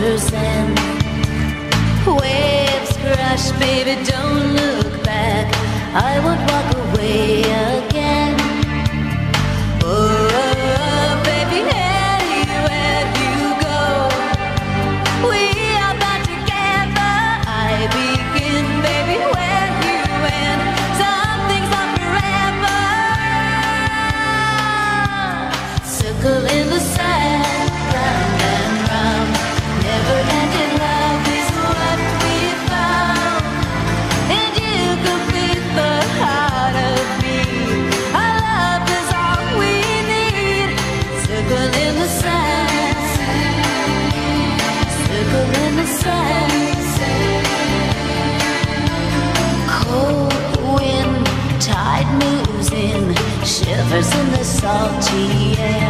percent. Waves crash, baby, don't look back. I won't walk away. shivers in the salty air.